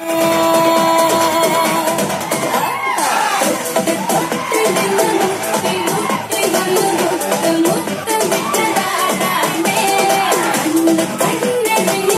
you.